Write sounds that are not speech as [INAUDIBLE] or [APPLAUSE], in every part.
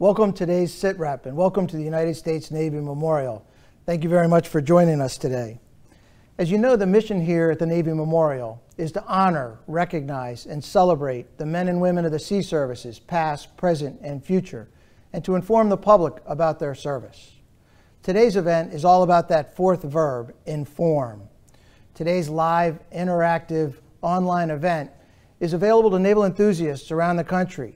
Welcome to today's SITREP and welcome to the United States Navy Memorial. Thank you very much for joining us today. As you know, the mission here at the Navy Memorial is to honor, recognize, and celebrate the men and women of the sea services, past, present, and future, and to inform the public about their service. Today's event is all about that fourth verb, inform. Today's live, interactive, online event is available to naval enthusiasts around the country.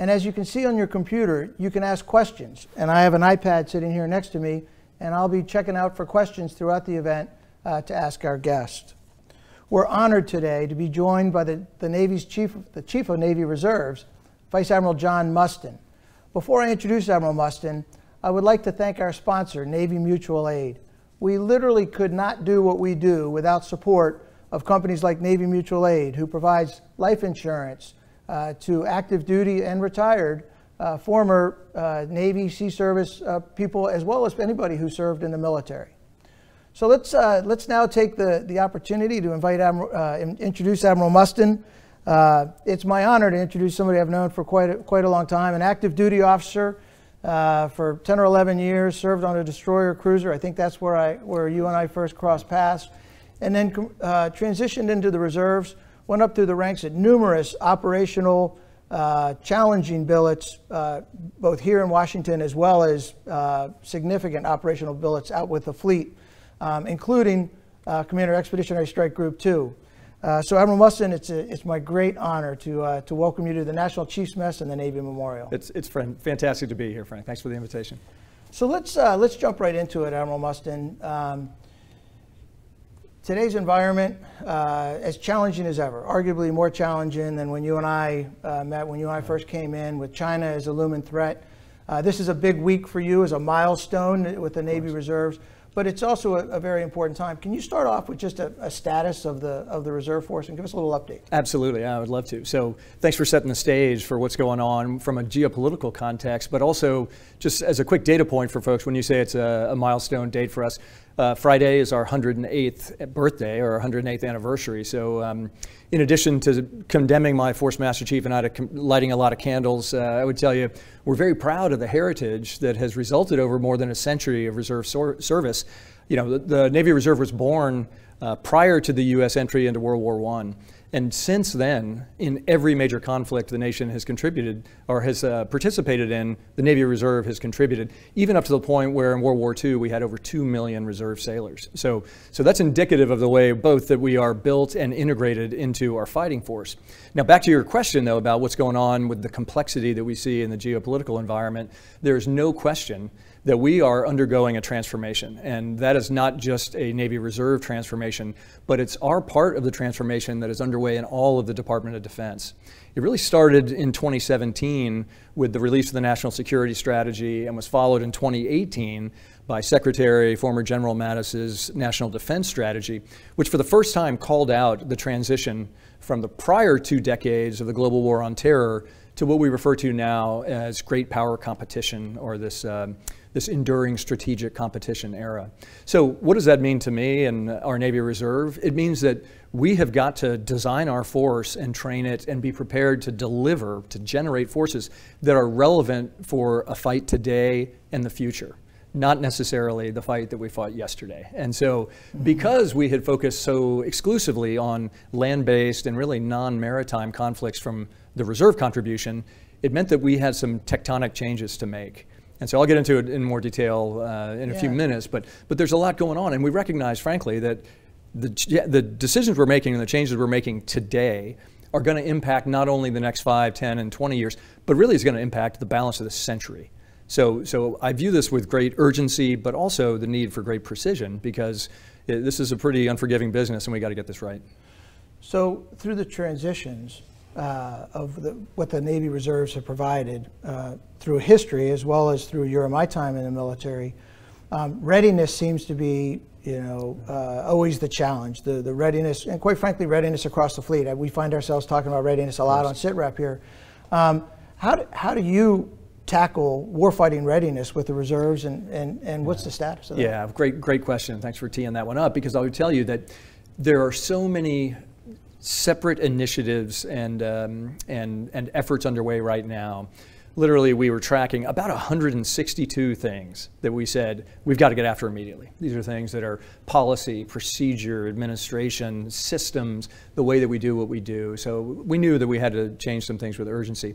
And as you can see on your computer, you can ask questions. And I have an iPad sitting here next to me, and I'll be checking out for questions throughout the event uh, to ask our guest. We're honored today to be joined by the, the Navy's chief, the Chief of Navy Reserves, Vice Admiral John Mustin. Before I introduce Admiral Mustin, I would like to thank our sponsor, Navy Mutual Aid. We literally could not do what we do without support of companies like Navy Mutual Aid, who provides life insurance to active duty and retired uh, former uh, Navy Sea Service uh, people, as well as anybody who served in the military. So let's, uh, let's now take the, the opportunity to invite Admiral, uh, introduce Admiral Mustin. it's my honor to introduce somebody I've known for quite a, quite a long time, an active duty officer for 10 or 11 years, served on a destroyer cruiser. I think that's where, I, where you and I first crossed paths and then uh, transitioned into the reserves, went up through the ranks at numerous operational uh, challenging billets, uh, both here in Washington as well as uh, significant operational billets out with the fleet, um, including uh, Commander Expeditionary Strike Group 2. Uh, so, Admiral Mustin, it's, a, it's my great honor to, to welcome you to the National Chiefs Mess and the Navy Memorial. It's, it's fantastic to be here, Frank. Thanks for the invitation. So let's, let's jump right into it, Admiral Mustin. Um, today's environment, uh, as challenging as ever, arguably more challenging than when you and I uh, met, when you and I first came in with China as a looming threat. Uh, this is a big week for you as a milestone with the Navy Reserves, but it's also a, a, very important time. Can you start off with just a, a, status of the of the Reserve Force and give us a little update? Absolutely, I would love to. So thanks for setting the stage for what's going on from a geopolitical context, but also just as a quick data point for folks, when you say it's a, a milestone date for us, uh, Friday is our 108th birthday or 108th anniversary. So, um, in addition to condemning my Force Master Chief and I to lighting a lot of candles, uh, I would tell you we're very proud of the heritage that has resulted over more than a century of reserve service. You know, the, the, Navy Reserve was born uh, prior to the U.S. entry into World War I. And since then, in every major conflict the nation has contributed or has uh, participated in, the Navy Reserve has contributed, even up to the point where in World War II we had over 2 million reserve sailors. So, so that's indicative of the way both that we are built and integrated into our fighting force. Now, back to your question, though, about what's going on with the complexity that we see in the geopolitical environment, there's no question that we are undergoing a transformation. And that is not just a Navy Reserve transformation, but it's our part of the transformation that is underway in all of the Department of Defense. It really started in 2017 with the release of the National Security Strategy and was followed in 2018 by Secretary, former General Mattis's National Defense Strategy, which for the first time called out the transition from the prior two decades of the global war on terror to what we refer to now as great power competition or this um, this enduring strategic competition era. So what does that mean to me and our Navy Reserve? It means that we have got to design our force and train it and be prepared to deliver, to generate forces that are relevant for a fight today and the future not necessarily the fight that we fought yesterday. And so, mm-hmm. because we had focused so exclusively on land based and really non maritime conflicts from the reserve contribution, it meant that we had some tectonic changes to make. And so I'll get into it in more detail uh, in a yeah. few minutes, but, but there's a lot going on. And we recognize, frankly, that the, the decisions we're making and the changes we're making today are going to impact not only the next 5, 10, and 20 years, but really is going to impact the balance of the century. So, so I view this with great urgency, but also the need for great precision because it, this is a pretty unforgiving business and we got to get this right. So through the transitions, uh, of the, what the Navy reserves have provided uh, through history as well as through your and my time in the military. Um, readiness seems to be, you know, uh, always the challenge. The the readiness, and quite frankly, readiness across the fleet. We find ourselves talking about readiness a lot on SITREP here. Um, how do, how do you tackle warfighting readiness with the reserves, and, and, and what's the status of that? Yeah, great great question. Thanks for teeing that one up because I would tell you that there are so many separate initiatives and, um, and, and efforts underway right now literally we were tracking about 162 things that we said we've got to get after immediately. These are things that are policy, procedure, administration, systems, the way that we do what we do. So we knew that we had to change some things with urgency.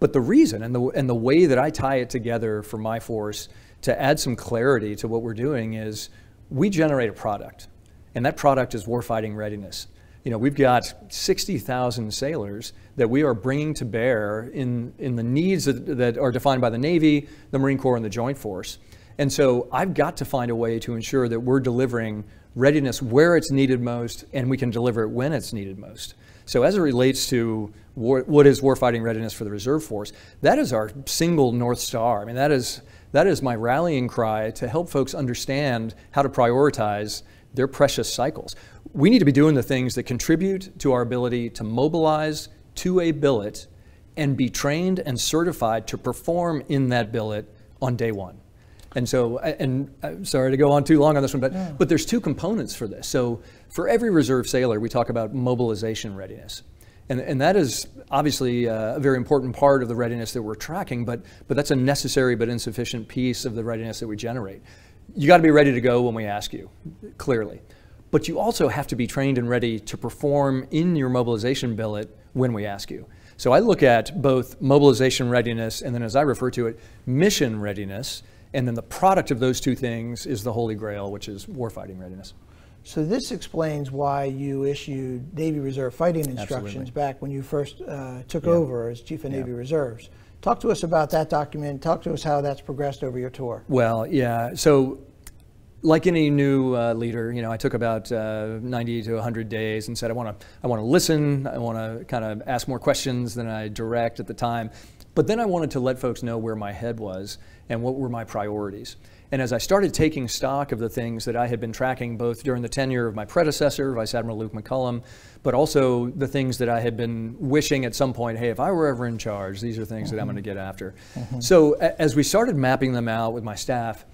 But the reason and the, and the way that I tie it together for my force to add some clarity to what we're doing is we generate a product, and that product is warfighting readiness you know, we've got 60,000 sailors that we are bringing to bear in, in the needs that, that are defined by the Navy, the Marine Corps, and the Joint Force. And so I've got to find a way to ensure that we're delivering readiness where it's needed most and we can deliver it when it's needed most. So as it relates to war, what is warfighting readiness for the reserve force, that is our single North Star. I mean, that is, that is my rallying cry to help folks understand how to prioritize their precious cycles we need to be doing the things that contribute to our ability to mobilize to a billet and be trained and certified to perform in that billet on day one. And so, and I'm uh, sorry to go on too long on this one, but, yeah. but there's two components for this. So for every reserve sailor, we talk about mobilization readiness. And, and that is obviously uh, a very important part of the readiness that we're tracking, but, but that's a necessary but insufficient piece of the readiness that we generate. You got to be ready to go when we ask you, clearly but you also have to be trained and ready to perform in your mobilization billet when we ask you. So I look at both mobilization readiness and then, as I refer to it, mission readiness. And then the product of those two things is the holy grail, which is warfighting readiness. So this explains why you issued Navy Reserve fighting instructions Absolutely. back when you first uh, took yeah. over as Chief of Navy yeah. Reserves. Talk to us about that document. Talk to us how that's progressed over your tour. Well, yeah. So like any new uh, leader, you know, I took about uh, 90 to 100 days and said, I want to, I want to listen. I want to kind of ask more questions than I direct at the time. But then I wanted to let folks know where my head was and what were my priorities. And as I started taking stock of the things that I had been tracking both during the tenure of my predecessor, Vice Admiral Luke McCollum, but also the things that I had been wishing at some point, hey, if I were ever in charge, these are things mm-hmm. that I'm mm-hmm. going to get after. Mm-hmm. So as we started mapping them out with my staff,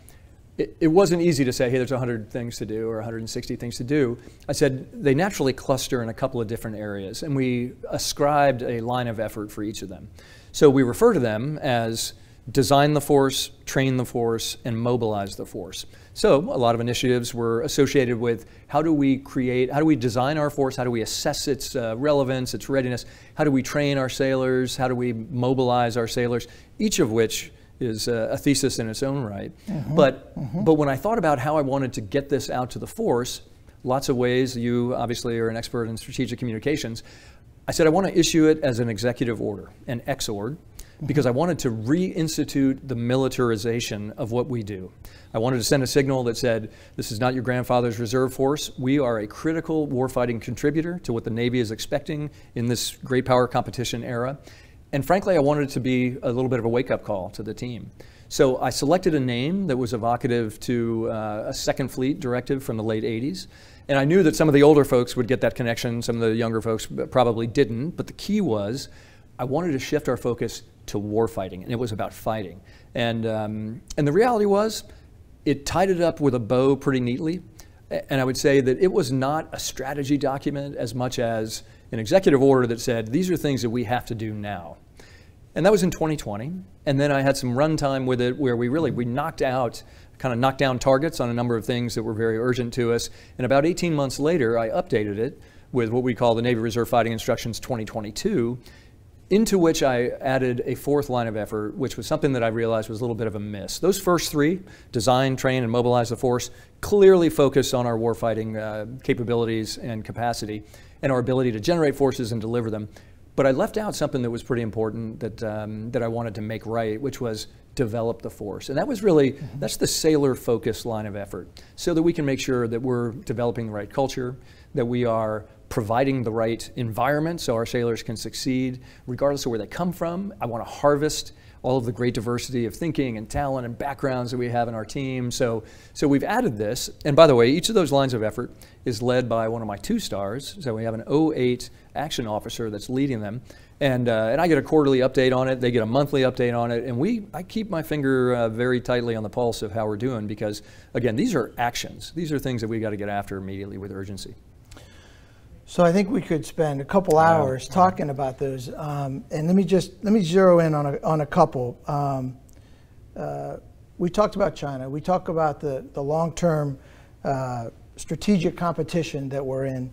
it, wasn't easy to say, hey, there's 100 things to do or 160 things to do. I said they naturally cluster in a couple of different areas, and we ascribed a line of effort for each of them. So we refer to them as design the force, train the force, and mobilize the force. So a lot of initiatives were associated with how do we create, how do we design our force, how do we assess its uh, relevance, its readiness, how do we train our sailors, how do we mobilize our sailors, each of which is a, thesis in its own right. Mm-hmm. But, mm-hmm. but when I thought about how I wanted to get this out to the force, lots of ways, you obviously are an expert in strategic communications, I said I want to issue it as an executive order, an exord, mm-hmm. because I wanted to reinstitute the militarization of what we do. I wanted to send a signal that said, this is not your grandfather's reserve force. We are a critical warfighting contributor to what the Navy is expecting in this great power competition era. And frankly, I wanted it to be a little bit of a wake up call to the team. So I selected a name that was evocative to uh, a Second Fleet directive from the late 80s. And I knew that some of the older folks would get that connection, some of the younger folks probably didn't. But the key was I wanted to shift our focus to war fighting, and it was about fighting. And, um, and the reality was, it tied it up with a bow pretty neatly. And I would say that it was not a strategy document as much as an executive order that said, these are things that we have to do now. And that was in 2020. And then I had some runtime with it where we really, we knocked out, kind of knocked down targets on a number of things that were very urgent to us. And about 18 months later, I updated it with what we call the Navy Reserve Fighting Instructions 2022, into which I added a fourth line of effort, which was something that I realized was a little bit of a miss. Those first three, design, train, and mobilize the force, clearly focus on our warfighting uh, capabilities and capacity and our ability to generate forces and deliver them. But I left out something that was pretty important that, um, that I wanted to make right, which was develop the force. And that was really, mm-hmm. that's the sailor focused line of effort, so that we can make sure that we're developing the right culture, that we are providing the right environment so our sailors can succeed, regardless of where they come from. I want to harvest all of the great diversity of thinking and talent and backgrounds that we have in our team. So, so we've added this. And by the way, each of those lines of effort is led by one of my two stars. So we have an 08 action officer that's leading them. And, uh, and I get a quarterly update on it. They get a monthly update on it. And we, I keep my finger uh, very tightly on the pulse of how we're doing because, again, these are actions. These are things that we got to get after immediately with urgency. So I think we could spend a couple hours talking about those. Um, and let me just let me zero in on a, on a couple. Um, uh, we talked about China. We talked about the, the long-term uh, strategic competition that we're in.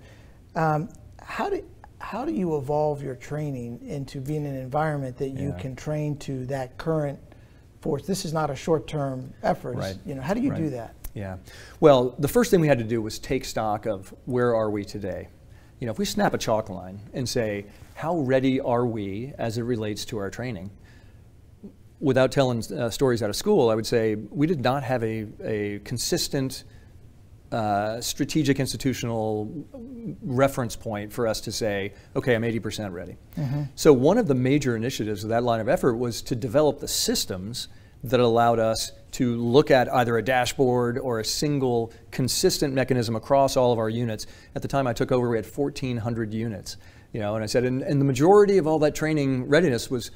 Um, how do how do you evolve your training into being an environment that you yeah. can train to that current force? This is not a short-term effort. Right. You know, how do you right. do that? Yeah. Well, the first thing we had to do was take stock of where are we today you know, if we snap a chalk line and say, how ready are we as it relates to our training? Without telling uh, stories out of school, I would say we did not have a, a consistent uh, strategic institutional reference point for us to say, okay, I'm 80% ready. Mm-hmm. So, one of the major initiatives of that line of effort was to develop the systems that allowed us to look at either a dashboard or a single consistent mechanism across all of our units. At the time I took over, we had 1,400 units. You know, and I said, and, and the majority of all that training readiness was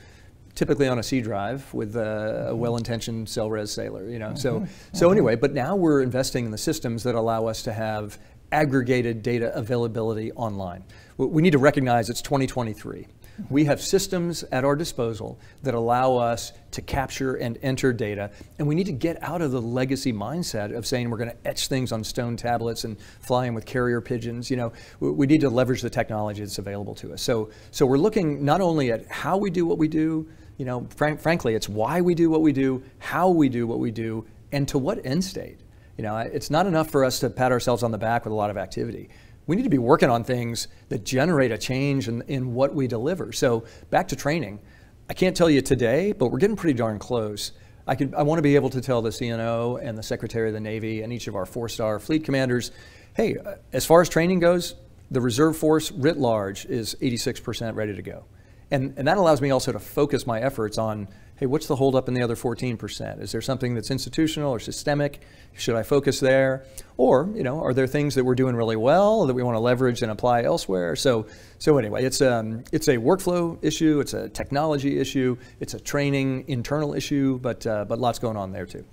typically on a C drive with a, a well-intentioned SELRES sailor. You know, mm-hmm. so so mm-hmm. anyway, but now we're investing in the systems that allow us to have aggregated data availability online. We need to recognize it's 2023. We have systems at our disposal that allow us to capture and enter data, and we need to get out of the legacy mindset of saying we're going to etch things on stone tablets and fly them with carrier pigeons. You know, we need to leverage the technology that's available to us. So, so we're looking not only at how we do what we do, you know, frank, frankly, it's why we do what we do, how we do what we do, and to what end state. You know, it's not enough for us to pat ourselves on the back with a lot of activity we need to be working on things that generate a change in, in what we deliver. So back to training. I can't tell you today, but we're getting pretty darn close. I, could, I want to be able to tell the CNO and the Secretary of the Navy and each of our four-star fleet commanders, hey, uh, as far as training goes, the reserve force writ large is 86% ready to go. And, and that allows me also to focus my efforts on hey, what's the holdup in the other 14%? Is there something that's institutional or systemic? Should I focus there? Or, you know, are there things that we're doing really well that we want to leverage and apply elsewhere? So, so anyway, it's, um, it's a workflow issue, it's a technology issue, it's a training internal issue, but, uh, but lots going on there too.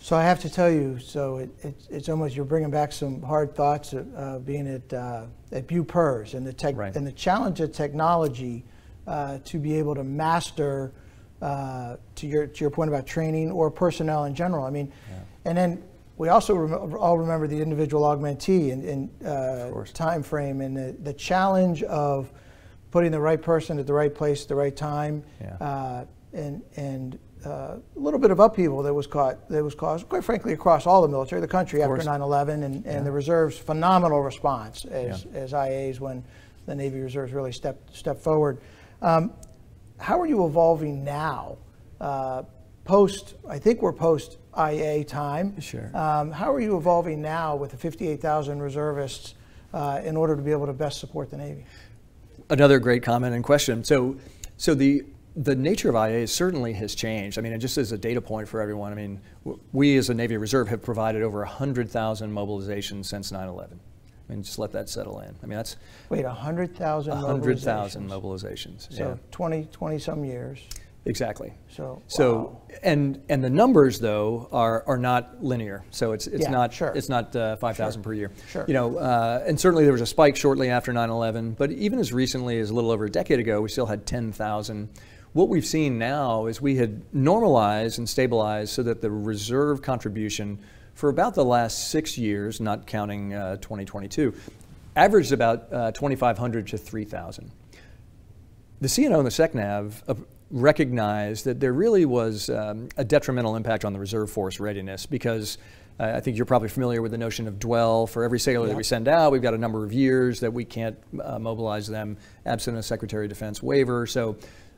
So I have to tell you, so it, it, it's almost you're bringing back some hard thoughts of uh, being at uh, at BUPERS and the tech right. and the challenge of technology uh, to be able to master uh, to your to your point about training or personnel in general. I mean, yeah. and then we also rem- all remember the individual augmentee and, and uh, time frame and the, the challenge of putting the right person at the right place at the right time, yeah. uh, and and uh, a little bit of upheaval that was caught that was caused, quite frankly, across all the military, the country after 9/11, and, and yeah. the reserves phenomenal response as as IAs when the Navy Reserves really stepped stepped forward. Um, how are you evolving now? Uh, post, I think we're post IA time. Sure. Um, how are you evolving now with the 58,000 reservists uh, in order to be able to best support the Navy? Another great comment and question. So, so the the nature of IA certainly has changed. I mean, just as a data point for everyone, I mean, we as a Navy Reserve have provided over 100,000 mobilizations since 9 11. Mean, just let that settle in. I mean, that's wait, hundred thousand. hundred thousand mobilizations. So yeah. 20, 20 some years. Exactly. So so wow. and and the numbers though are are not linear. So it's it's yeah, not sure. it's not uh, five thousand sure. per year. Sure. You know, uh, and certainly there was a spike shortly after 9/11. But even as recently as a little over a decade ago, we still had ten thousand. What we've seen now is we had normalized and stabilized so that the reserve contribution for about the last six years, not counting uh, 2022, averaged about uh, 2,500 to 3,000. The CNO and the SECNAV uh, recognized that there really was um, a detrimental impact on the reserve force readiness because uh, I think you're probably familiar with the notion of dwell. For every sailor that we send out, we've got a number of years that we can't uh, mobilize them absent a Secretary of Defense waiver. So,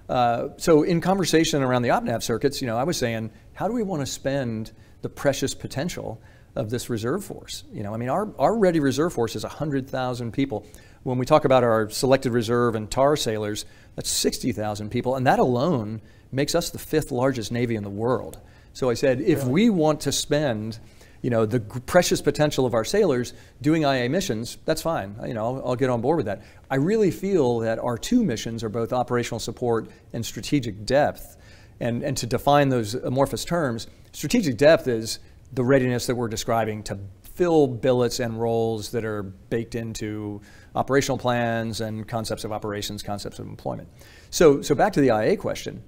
uh, so in conversation around the OPNAV circuits, you know, I was saying, how do we want to spend the precious potential of this reserve force. You know, I mean, our, our ready reserve force is 100,000 people. When we talk about our selected reserve and TAR sailors, that's 60,000 people, and that alone makes us the fifth largest Navy in the world. So I said, if we want to spend, you know, the precious potential of our sailors doing IA missions, that's fine. Uh, you know, I'll, I'll get on board with that. I really feel that our two missions are both operational support and strategic depth. And, and to define those amorphous terms, strategic depth is the readiness that we're describing to fill billets and roles that are baked into operational plans and concepts of operations, concepts of employment. So, so back to the IA question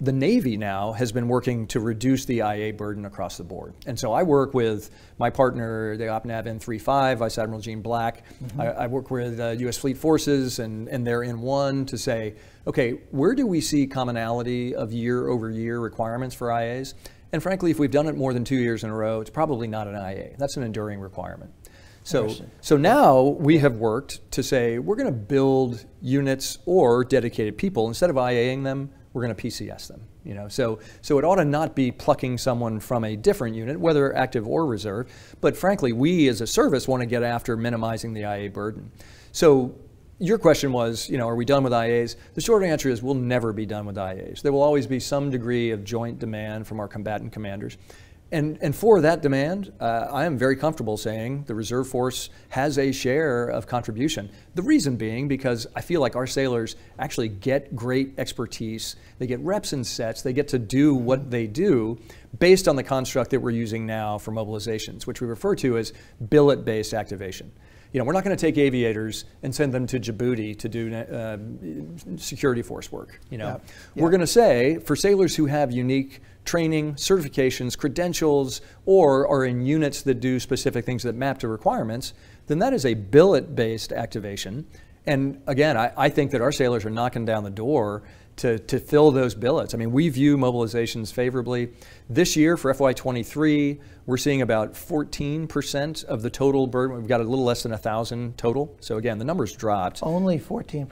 the Navy now has been working to reduce the IA burden across the board. And so I work with my partner, the OPNAV N35, Vice Admiral Gene Black. Mm-hmm. I, I, work with uh, US Fleet Forces and, and they're in one to say, okay, where do we see commonality of year over year requirements for IAs? And frankly, if we've done it more than two years in a row, it's probably not an IA. That's an enduring requirement. So, so now we have worked to say we're going to build units or dedicated people instead of IAing them we're going to PCS them. You know, so so it ought to not be plucking someone from a different unit, whether active or reserve. But frankly, we as a service want to get after minimizing the IA burden. So your question was, you know, are we done with IAs? The short answer is we'll never be done with IAs. There will always be some degree of joint demand from our combatant commanders. And, and for that demand, uh, I am very comfortable saying the reserve force has a share of contribution. The reason being because I feel like our sailors actually get great expertise. They get reps and sets. They get to do what they do based on the construct that we're using now for mobilizations, which we refer to as billet-based activation. You know, we're not going to take aviators and send them to Djibouti to do uh, security force work. You know, we're going to say for sailors who have unique training, certifications, credentials, or are in units that do specific things that map to requirements, then that is a billet-based activation. And again, I, I, think that our sailors are knocking down the door to, to fill those billets. I mean, we view mobilizations favorably. This year for FY23, we're seeing about 14% of the total burden. We've got a little less than 1,000 total. So again, the numbers dropped. Only 14%.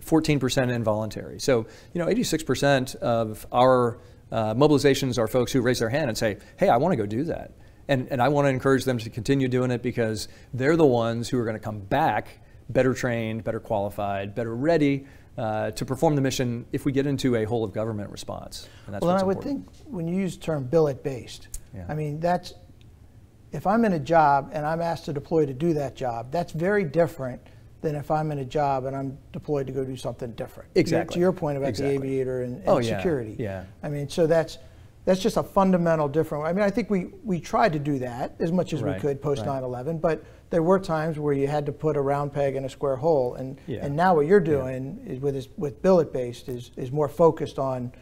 14% involuntary. So, you know, 86% of our uh, mobilizations are folks who raise their hand and say, hey, I want to go do that. And, and I want to encourage them to continue doing it because they're the ones who are going to come back better trained, better qualified, better ready uh, to perform the mission if we get into a whole of government response. well, then I would think when you use the term billet based, yeah. I mean, that's, if I'm in a job and I'm asked to deploy to do that job, that's very different than if I'm in a job and I'm deployed to go do something different. Exactly. To your point about exactly. the aviator and, and oh, yeah. security. Yeah. I mean, so that's that's just a fundamental different. I mean, I think we we tried to do that as much as right. we could post right. 9/11, but there were times where you had to put a round peg in a square hole, and yeah. and now what you're doing yeah. is with this, with billet based is is more focused on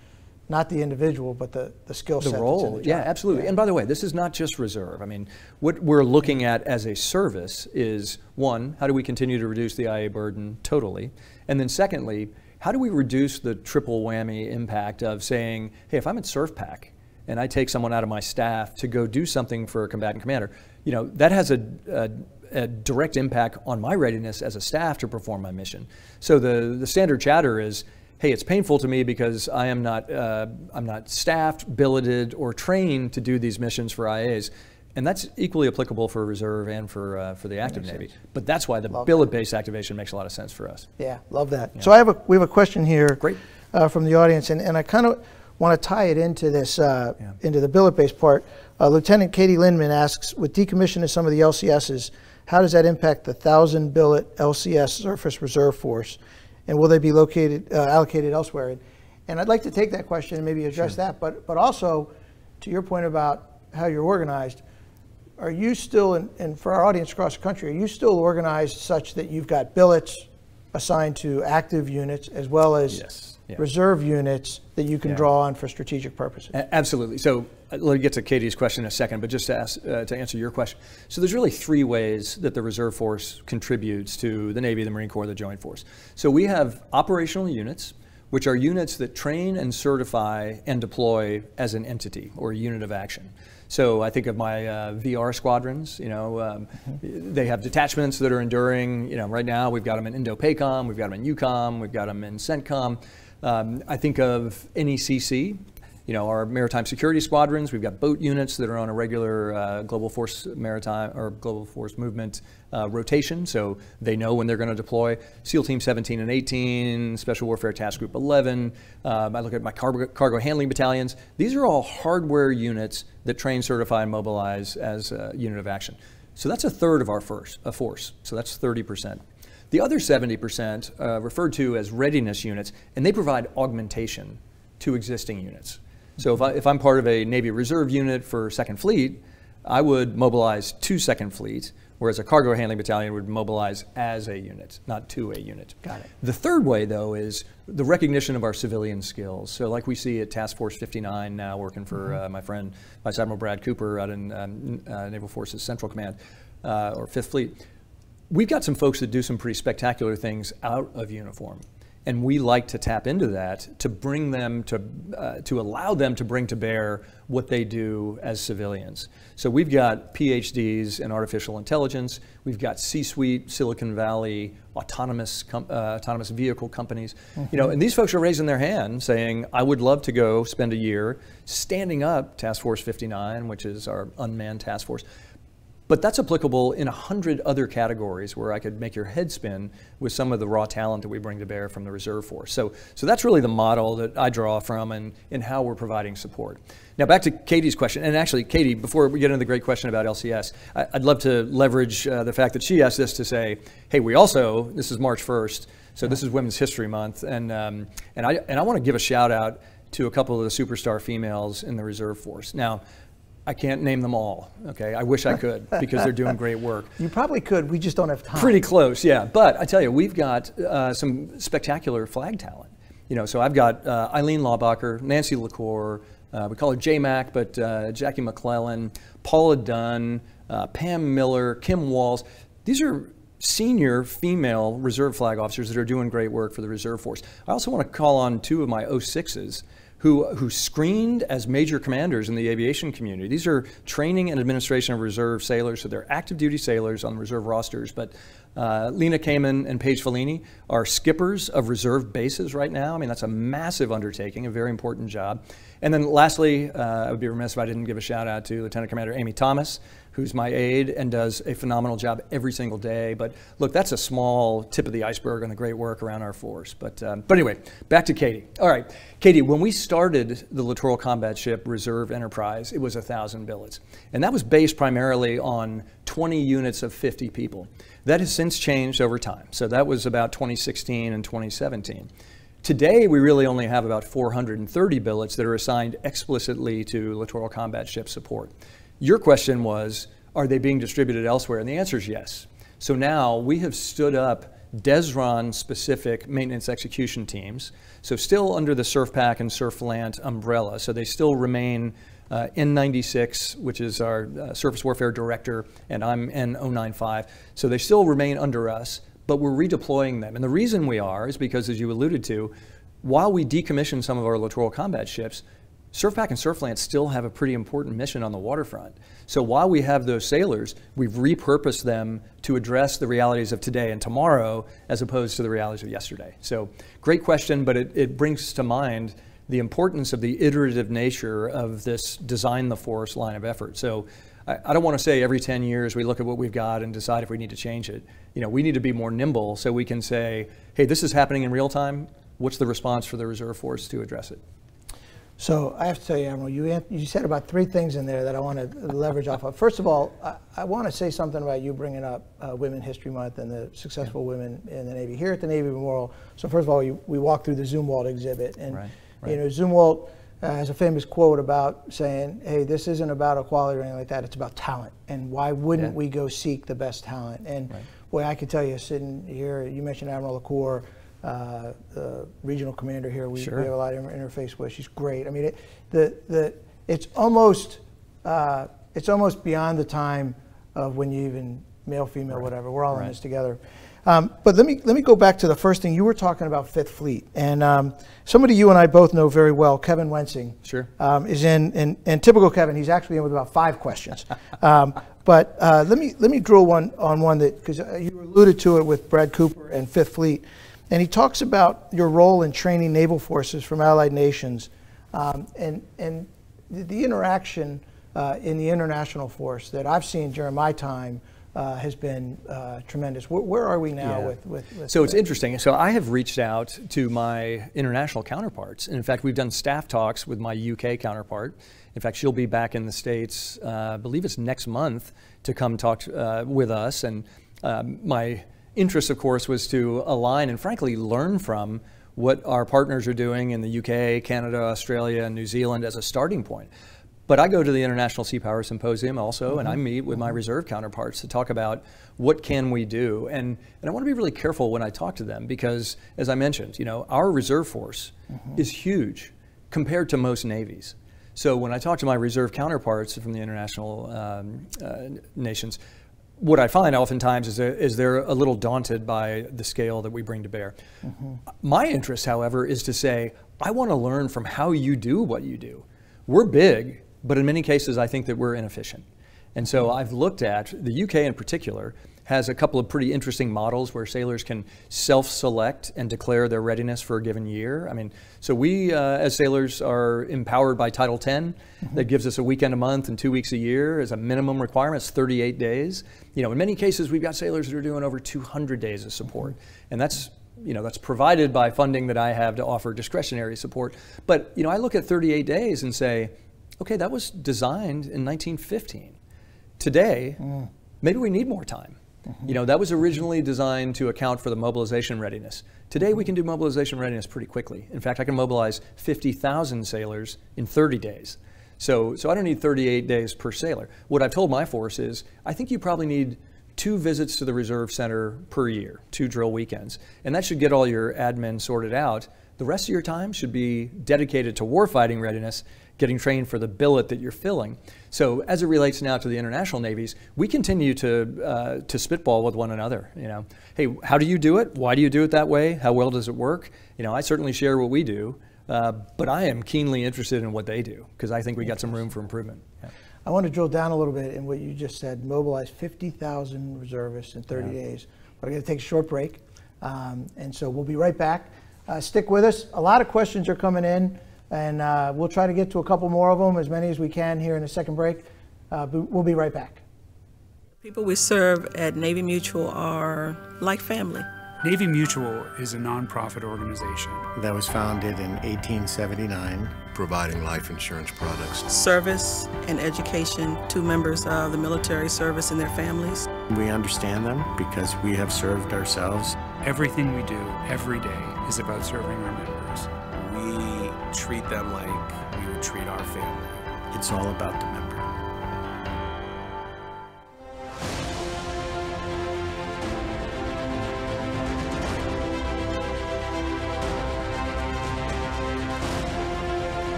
not the individual, but the, the skill set. The role, the yeah, absolutely. Yeah. And by the way, this is not just reserve. I mean, what we're looking at as a service is one, how do we continue to reduce the IA burden totally? And then secondly, how do we reduce the triple whammy impact of saying, hey, if I'm at SURFPAC and I take someone out of my staff to go do something for a combatant commander, you know, that has a, a a direct impact on my readiness as a staff to perform my mission. So the, the standard chatter is, hey, it's painful to me because I am not, uh, I'm not staffed, billeted, or trained to do these missions for IAs. And that's equally applicable for reserve and for, uh, for the active Navy. Sense. But that's why the billet-based activation makes a lot of sense for us. Yeah, love that. Yeah. So I have a, we have a question here Great. Uh, from the audience, and, and I kind of want to tie it into this, uh, yeah. into the billet-based part. Uh, Lieutenant Katie Lindman asks, with decommissioning some of the LCSs, how does that impact the 1,000 billet LCS Surface Reserve Force? and will they be located uh, allocated elsewhere? And, and, I'd like to take that question and maybe address sure. that, but but also to your point about how you're organized. Are you still, in, and for our audience across the country, are you still organized such that you've got billets assigned to active units as well as yes yeah. reserve units that you can yeah. draw on for strategic purposes. A- absolutely. So uh, let me get to Katie's question in a second, but just to, ask, uh, to answer your question. So there's really three ways that the reserve force contributes to the Navy, the Marine Corps, the Joint Force. So we have operational units, which are units that train and certify and deploy as an entity or a unit of action. So I think of my uh, VR squadrons. You know, um, mm-hmm. they have detachments that are enduring. You know, right now we've got them in Indo-PACOM, we've got them in EUCOM, we've got them in CENTCOM. Um, I think of NECC, you know, our maritime security squadrons. We've got boat units that are on a regular uh, global force maritime or global force movement uh, rotation, so they know when they're going to deploy. SEAL Team 17 and 18, Special Warfare Task Group 11. Um, I look at my cargo, cargo, handling battalions. These are all hardware units that train, certify, and mobilize as a unit of action. So that's a third of our first, a force. So that's 30 percent. The other 70% uh, referred to as readiness units, and they provide augmentation to existing units. So if, I, if I'm part of a Navy Reserve unit for Second Fleet, I would mobilize two Second Fleet, whereas a cargo handling battalion would mobilize as a unit, not to a unit. Got it. The third way, though, is the recognition of our civilian skills. So, like we see at Task Force 59 now, working for uh, my friend Vice Admiral Brad Cooper out in um, uh, Naval Forces Central Command uh, or Fifth Fleet. We've got some folks that do some pretty spectacular things out of uniform. And we like to tap into that to bring them to, uh, to allow them to bring to bear what they do as civilians. So we've got PhDs in artificial intelligence. We've got C-suite, Silicon Valley, autonomous uh, autonomous vehicle companies. You know, and these folks are raising their hand, saying, "I would love to go spend a year standing up Task Force 59, which is our unmanned task force." But that's applicable in a hundred other categories where I could make your head spin with some of the raw talent that we bring to bear from the reserve force. So, so that's really the model that I draw from and, and how we're providing support. Now back to Katie's question, and actually, Katie, before we get into the great question about LCS, I, would love to leverage uh, the fact that she asked this to say, hey, we also, this is March 1st, so this is Women's History Month, and, um, and I, and I want to give a shout out to a couple of the superstar females in the reserve force. Now, I can't name them all. Okay, I wish I could because they're doing great work. [LAUGHS] You probably could. We just don't have time. Pretty close, yeah. But I tell you, we've got uh, some spectacular flag talent. You know, so I've got uh, Eileen Laubacher, Nancy Lacore, uh, we call her J-Mac, but uh, Jackie McClelland, Paula Dunn, uh, Pam Miller, Kim Walls. These are senior female reserve flag officers that are doing great work for the reserve force. I also want to call on two of my 06s who, who screened as major commanders in the aviation community. These are training and administration of reserve sailors, so they're active duty sailors on reserve rosters. But uh, Lena Kamen and Paige Fellini are skippers of reserve bases right now. I mean, that's a massive undertaking, a very important job. And then lastly, uh, I would be remiss if I didn't give a shout out to Lieutenant Commander Amy Thomas, who's my aide and does a phenomenal job every single day. But look, that's a small tip of the iceberg on the great work around our force. But, um, but anyway, back to Katie. All right, Katie, when we started the Littoral Combat Ship Reserve Enterprise, it was 1,000 billets. And that was based primarily on 20 units of 50 people. That has since changed over time. So that was about 2016 and 2017. Today, we really only have about 430 billets that are assigned explicitly to littoral combat ship support. Your question was, are they being distributed elsewhere? And the answer is yes. So now we have stood up DESRON specific maintenance execution teams. So still under the SURFPAC and SURFLANT umbrella. So they still remain uh, N96, which is our uh, surface warfare director, and I'm N095. So they still remain under us, but we're redeploying them. And the reason we are is because, as you alluded to, while we decommission some of our littoral combat ships, SURFPAC and SURFLANT still have a pretty important mission on the waterfront. So while we have those sailors, we've repurposed them to address the realities of today and tomorrow as opposed to the realities of yesterday. So great question, but it, it brings to mind the importance of the iterative nature of this design the force line of effort. So I, I don't want to say every 10 years we look at what we've got and decide if we need to change it. You know, we need to be more nimble so we can say, hey, this is happening in real time. What's the response for the reserve force to address it? So I have to tell you, Admiral, you, you said about three things in there that I want to leverage off of. First of all, I, I want to say something about you bringing up uh, Women History Month and the successful yeah. women in the Navy. Here at the Navy Memorial, so first of all, you, we walked through the Zumwalt exhibit. And, right, right. you know, Zumwalt uh, has a famous quote about saying, hey, this isn't about equality or anything like that, it's about talent. And why wouldn't yeah. we go seek the best talent? And right. boy, I can tell you, sitting here, you mentioned Admiral LaCour, uh, the regional commander here. We, sure. we, have a lot of interface with. She's great. I mean, it, the the it's almost uh, it's almost beyond the time of when you even male, female, right. whatever. We're all right. in this together. Um, but let me let me go back to the first thing you were talking about, Fifth Fleet, and um, somebody you and I both know very well, Kevin Wensing, sure, um, is in, in. And typical Kevin, he's actually in with about five questions. [LAUGHS] Um, but uh, let me let me drill one on one that because uh, you alluded to it with Brad Cooper and Fifth Fleet. And he talks about your role in training naval forces from allied nations um, and, and the interaction uh, in the international force that I've seen during my time uh, has been uh, tremendous. Where, where, are we now yeah. with, with, with, So it's interesting. So I have reached out to my international counterparts. And in fact, we've done staff talks with my UK counterpart. In fact, she'll be back in the States, uh, I believe it's next month, to come talk uh, with us. And um, my interest, of course, was to align and frankly learn from what our partners are doing in the UK, Canada, Australia, and New Zealand as a starting point. But I go to the International Sea Power Symposium also, mm-hmm. and I mm-hmm. meet with my mm-hmm. reserve counterparts to talk about what can we do. And, and I want to be really careful when I talk to them because, as I mentioned, you know, our reserve force mm-hmm. is huge compared to most navies. So when I talk to my reserve counterparts from the international um, uh, nations, what I find oftentimes is, a, is they're a little daunted by the scale that we bring to bear. Mm-hmm. My interest, however, is to say, I want to learn from how you do what you do. We're big, but in many cases, I think that we're inefficient. And so I've looked at the UK in particular has a couple of pretty interesting models where sailors can self-select and declare their readiness for a given year. I mean, so we uh, as sailors are empowered by Title 10 mm-hmm. that gives us a weekend a month and two weeks a year as a minimum requirement. It's 38 days. You know, in many cases, we've got sailors that are doing over 200 days of support, mm-hmm. and that's you know that's provided by funding that I have to offer discretionary support. But you know, I look at 38 days and say, okay, that was designed in 1915. Today, mm. maybe we need more time. Mm-hmm. You know, that was originally designed to account for the mobilization readiness. Today, we can do mobilization readiness pretty quickly. In fact, I can mobilize 50,000 sailors in 30 days. So, so I don't need 38 days per sailor. What I've told my force is, I think you probably need two visits to the reserve center per year, two drill weekends. And that should get all your admin sorted out. The rest of your time should be dedicated to warfighting readiness getting trained for the billet that you're filling. So as it relates now to the international navies, we continue to uh, to spitball with one another. You know, hey, how do you do it? Why do you do it that way? How well does it work? You know, I certainly share what we do, uh, but I am keenly interested in what they do because I think we got some room for improvement. Yeah. I want to drill down a little bit in what you just said. Mobilize 50,000 reservists in 30 yeah. days. But I'm going to take a short break, um, and so we'll be right back. Uh, stick with us. A lot of questions are coming in. And uh, we'll try to get to a couple more of them, as many as we can here in the second break. Uh, we'll be right back. People we serve at Navy Mutual are like family. Navy Mutual is a nonprofit organization that was founded in 1879, providing life insurance products, service, and education to members of the military service and their families. We understand them because we have served ourselves. Everything we do every day is about serving our members We treat them like we would treat our family. It's all about the member.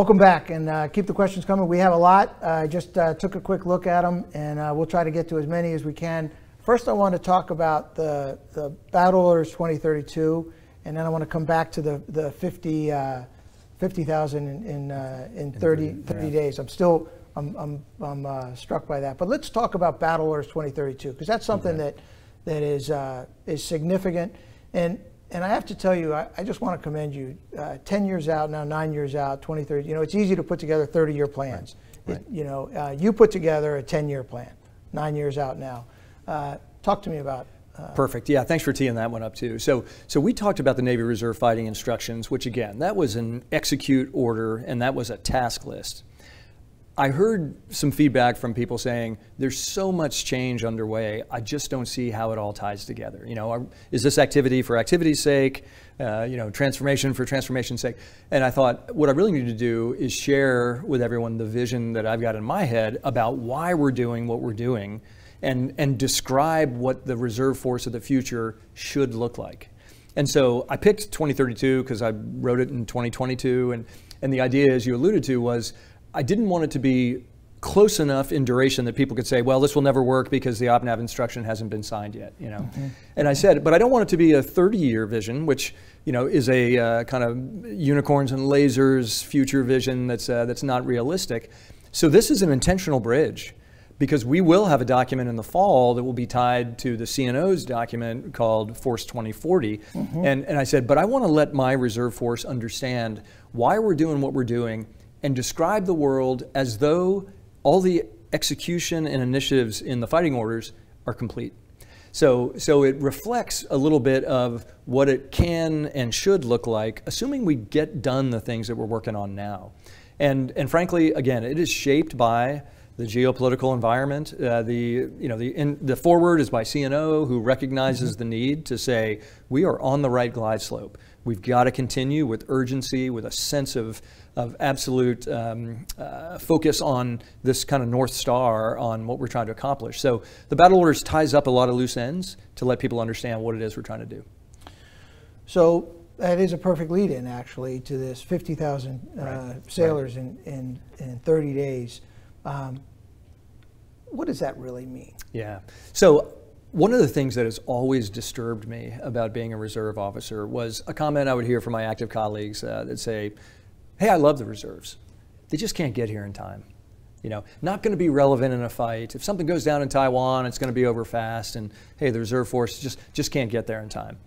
Welcome back, and uh, keep the questions coming. We have a lot. I uh, just uh, took a quick look at them, and uh, we'll try to get to as many as we can. First, I want to talk about the, the Battle Orders 2032, and then I want to come back to the, the 50, uh, 50,000 in, in, uh, in 30, 30 yeah. days. I'm still I'm, I'm, I'm struck by that. But let's talk about Battle Orders 2032, because that's something okay. that, that is, is significant. And and I have to tell you, I, I just want to commend you. Uh, 10 years out now, nine years out, 20, 30, you know, it's easy to put together 30 year plans. Right. It, you know, uh, you put together a 10 year plan, nine years out now. Uh, talk to me about uh, Perfect. Yeah, thanks for teeing that one up too. So, so we talked about the Navy Reserve fighting instructions, which again, that was an execute order and that was a task list. I heard some feedback from people saying there's so much change underway. I just don't see how it all ties together. You know, are, is this activity for activity's sake? Uh, you know, transformation for transformation's sake? And I thought what I really need to do is share with everyone the vision that I've got in my head about why we're doing what we're doing, and and describe what the reserve force of the future should look like. And so I picked 2032 because I wrote it in 2022, and and the idea, as you alluded to, was I didn't want it to be close enough in duration that people could say, well, this will never work because the OPNAV instruction hasn't been signed yet, you know. Mm-hmm. And I said, but I don't want it to be a 30-year vision, which, you know, is a uh, kind of unicorns and lasers future vision that's, uh, that's not realistic. So this is an intentional bridge because we will have a document in the fall that will be tied to the CNO's document called Force 2040. And, and I said, but I want to let my reserve force understand why we're doing what we're doing and describe the world as though all the execution and initiatives in the fighting orders are complete. So, so it reflects a little bit of what it can and should look like, assuming we get done the things that we're working on now. And, and frankly, again, it is shaped by the geopolitical environment. Uh, the, you know, the, in, the forward is by CNO, who recognizes the need to say, we are on the right glide slope. We've got to continue with urgency, with a sense of, of absolute um, uh, focus on this kind of North Star on what we're trying to accomplish. So the battle orders ties up a lot of loose ends to let people understand what it is we're trying to do. So that is a perfect lead-in, actually, to this 50,000 uh, sailors in, in, in 30 days. Um, what does that really mean? Yeah. So one of the things that has always disturbed me about being a reserve officer was a comment I would hear from my active colleagues uh, that say, "Hey, I love the reserves. They just can't get here in time. You know, not going to be relevant in a fight. If something goes down in Taiwan, it's going to be over fast. And hey, the reserve force just just can't get there in time."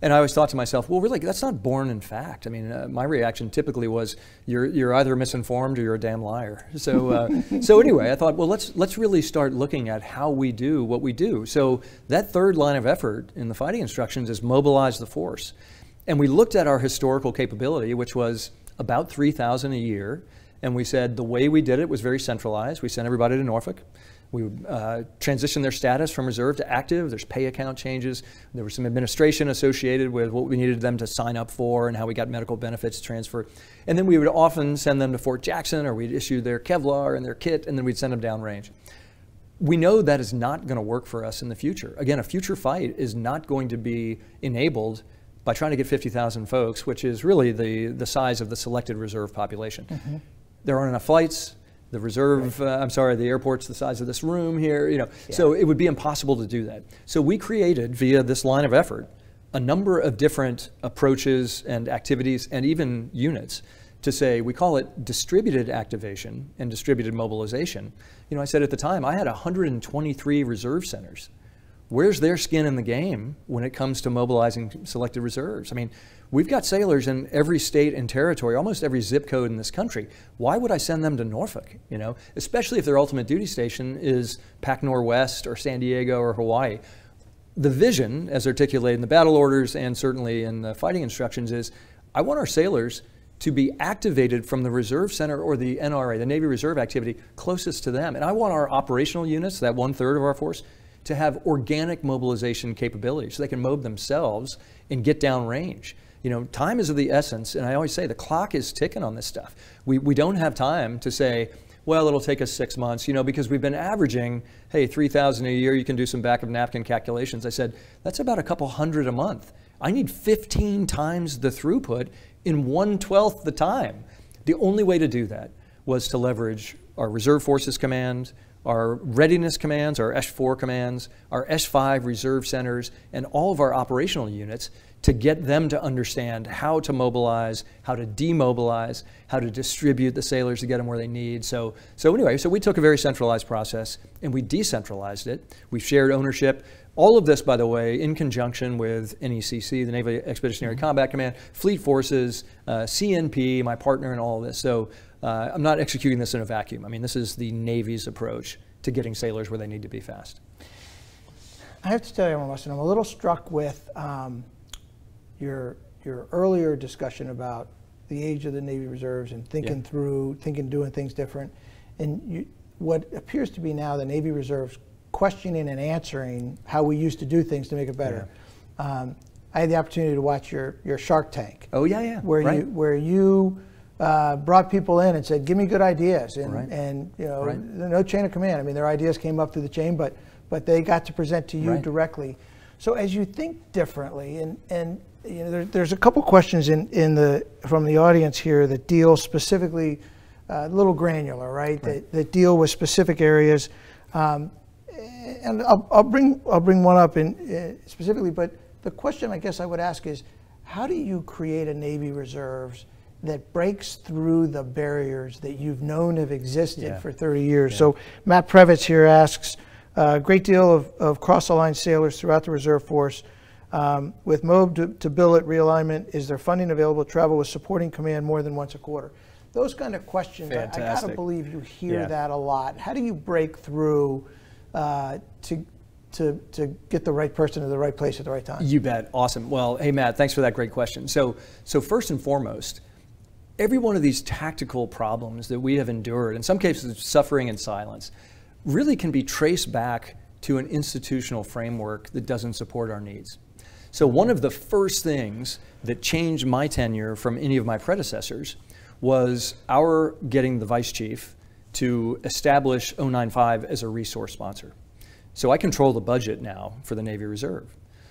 And I always thought to myself, well, really, that's not born in fact. I mean, uh, my reaction typically was, you're, you're either misinformed or you're a damn liar. So, uh, [LAUGHS] so anyway, I thought, well, let's, let's really start looking at how we do what we do. So that third line of effort in the fighting instructions is mobilize the force. And we looked at our historical capability, which was about 3,000 a year. And we said the way we did it was very centralized. We sent everybody to Norfolk. We uh, transitioned their status from reserve to active. There's pay account changes. There was some administration associated with what we needed them to sign up for and how we got medical benefits transferred. And then we would often send them to Fort Jackson or we'd issue their Kevlar and their kit and then we'd send them downrange. We know that is not going to work for us in the future. Again, a future fight is not going to be enabled by trying to get 50,000 folks, which is really the, the size of the selected reserve population. Mm-hmm. There aren't enough flights the reserve, right. uh, I'm sorry, the airport's the size of this room here, you know. Yeah. So it would be impossible to do that. So we created via this line of effort a number of different approaches and activities and even units to say we call it distributed activation and distributed mobilization. You know, I said at the time I had 123 reserve centers. Where's their skin in the game when it comes to mobilizing selected reserves? I mean, We've got sailors in every state and territory, almost every zip code in this country. Why would I send them to Norfolk? You know, especially if their ultimate duty station is Pac Norwest or San Diego or Hawaii. The vision, as articulated in the battle orders and certainly in the fighting instructions, is I want our sailors to be activated from the reserve center or the NRA, the Navy Reserve activity, closest to them. And I want our operational units, that one third of our force, to have organic mobilization capability so they can mob themselves and get down range. You know, time is of the essence, and I always say the clock is ticking on this stuff. We, we don't have time to say, well, it'll take us six months, you know, because we've been averaging, hey, 3,000 a year, you can do some back of napkin calculations. I said, that's about a couple hundred a month. I need 15 times the throughput in 1 12th the time. The only way to do that was to leverage our Reserve Forces Command, our readiness commands, our S4 commands, our S5 reserve centers, and all of our operational units to get them to understand how to mobilize, how to demobilize, how to distribute the sailors to get them where they need. So, so anyway, so we took a very centralized process and we decentralized it. We shared ownership. All of this, by the way, in conjunction with NECC, the Naval Expeditionary mm-hmm. Combat Command, Fleet Forces, uh, CNP, my partner in all of this. So uh, I'm not executing this in a vacuum. I mean, this is the Navy's approach to getting sailors where they need to be fast. I have to tell you, I'm a little struck with um, your your earlier discussion about the age of the Navy Reserves and thinking yeah. through, thinking, doing things different, and you, what appears to be now the Navy Reserves questioning and answering how we used to do things to make it better. Yeah. Um, I had the opportunity to watch your your Shark Tank. Oh yeah, yeah. Where right. you where you uh, brought people in and said, "Give me good ideas," and right. and you know, right. no chain of command. I mean, their ideas came up through the chain, but but they got to present to you directly. So as you think differently, and and you know, there, there's a couple questions in, in the from the audience here that deal specifically uh, a little granular, right? right. That, that deal with specific areas, um, and I'll, I'll bring I'll bring one up in uh, specifically. But the question I guess I would ask is, how do you create a Navy Reserves that breaks through the barriers that you've known have existed Yeah. for 30 years. So Matt Previtz here asks, a great deal of, of cross-aligned sailors throughout the reserve force. Um, with MOB to, to billet realignment, is there funding available to travel with supporting command more than once a quarter? Those kind of questions, I, I gotta believe you hear Yeah. that a lot. How do you break through uh, to, to, to get the right person to the right place at the right time? You bet. Awesome. Well, hey Matt, thanks for that great question. So, so first and foremost, every one of these tactical problems that we have endured, in some cases suffering in silence, really can be traced back to an institutional framework that doesn't support our needs. So one of the first things that changed my tenure from any of my predecessors was our getting the vice chief to establish 095 as a resource sponsor. So I control the budget now for the Navy Reserve.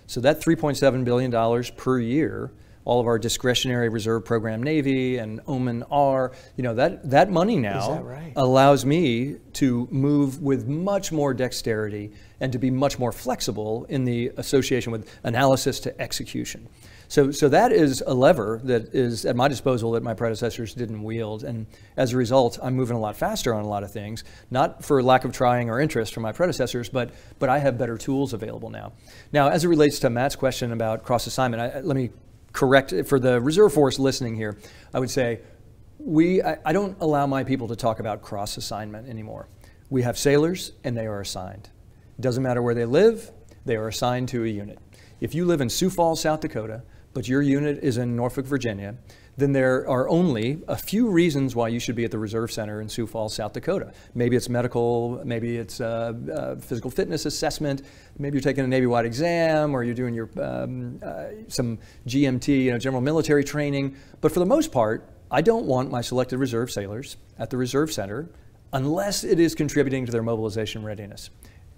So that $3.7 billion per year, all of our discretionary reserve program Navy and O&MNR, you know, that, that money now that right? allows me to move with much more dexterity and to be much more flexible in the association with analysis to execution. So, so that is a lever that is at my disposal that my predecessors didn't wield. And as a result, I'm moving a lot faster on a lot of things, not for lack of trying or interest from my predecessors, but, but I have better tools available now. Now, as it relates to Matt's question about cross assignment, I, let me correct for the reserve force listening here. I would say we, I, I don't allow my people to talk about cross assignment anymore. We have sailors and they are assigned. It Doesn't matter where they live, they are assigned to a unit. If you live in Sioux Falls, South Dakota, but your unit is in Norfolk, Virginia, then there are only a few reasons why you should be at the Reserve Center in Sioux Falls, South Dakota. Maybe it's medical, maybe it's uh, uh, physical fitness assessment, maybe you're taking a Navy-wide exam, or you're doing your um, uh, some GMT, you know, general military training. But for the most part, I don't want my selected reserve sailors at the Reserve Center unless it is contributing to their mobilization readiness.